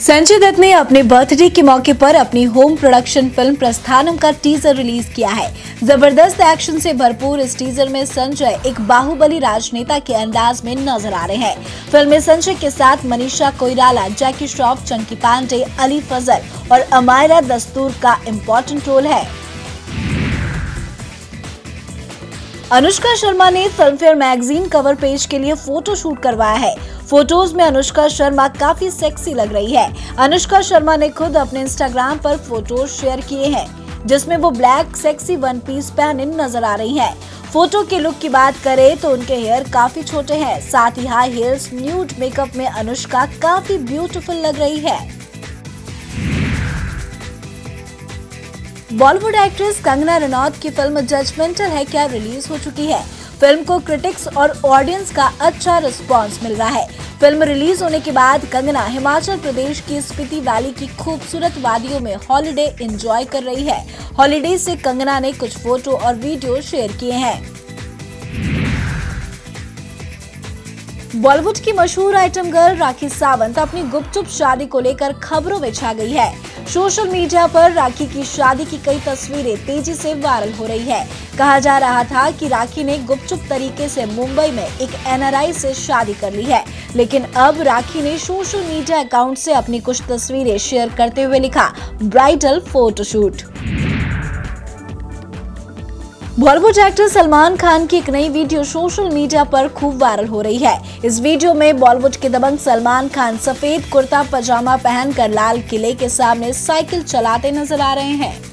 संजय दत्त ने अपने बर्थडे के मौके पर अपनी होम प्रोडक्शन फ़िल्म प्रस्थानम का टीजर रिलीज़ किया है। ज़बरदस्त एक्शन से भरपूर इस टीजर में संजय एक बाहुबली राजनेता के अंदाज में नज़र आ रहे हैं। फ़िल्म में संजय के साथ मनीषा कोयराला जैकी श्रॉफ, चंकी पांडे, अली फजल और अमायरा दस्तूर का इम्पोर्टेंट रोल है। अनुष्का शर्मा ने फिल्मफेयर मैगजीन कवर पेज के लिए फ़ोटो शूट करवाया है। फ़ोटोज़ में अनुष्का शर्मा काफ़ी सेक्सी लग रही है। अनुष्का शर्मा ने खुद अपने इंस्टाग्राम पर फ़ोटो शेयर किए हैं, जिसमें वो ब्लैक सेक्सी वन पीस पहने नज़र आ रही हैं। फ़ोटो के लुक की बात करें तो उनके हेयर काफ़ी छोटे हैं, साथ ही हाई हील्स न्यूड मेकअप में अनुष्का काफ़ी ब्यूटीफुल लग रही है। बॉलीवुड एक्ट्रेस कंगना रनौत की फ़िल्म जजमेंटल है, क्या रिलीज़ हो चुकी है? फ़िल्म को क्रिटिक्स और ऑडियंस का अच्छा रिस्पांस मिल रहा है। फ़िल्म रिलीज़ होने के बाद कंगना हिमाचल प्रदेश की स्पीति वैली की खूबसूरत वादियों में हॉलीडे एंजॉय कर रही है। हॉलीडे से कंगना ने कुछ फ़ोटो और वीडियो शेयर किए हैं। बॉलीवुड की मशहूर आइटम गर्ल राखी सावंत अपनी गुपचुप शादी को लेकर खबरों में छा गई है। सोशल मीडिया पर राखी की शादी की कई तस्वीरें तेज़ी से वायरल हो रही है। कहा जा रहा था कि राखी ने गुपचुप तरीके से मुंबई में एक एनआरआई से शादी कर ली है। लेकिन अब राखी ने सोशल मीडिया अकाउंट से अपनी कुछ तस्वीरें शेयर करते हुए लिखा, bridal photoshoot. Bollywood actor Salman Khan की एक नई वीडियो सोशल मीडिया पर खूब वायरल हो रही है। इस वीडियो में बॉलीवुड के दबंग सलमान खान सफ़ेद कुर्ता, पजामा पहनकर लाल किले के सामने साइकिल चलाते नज़र आ रहे हैं।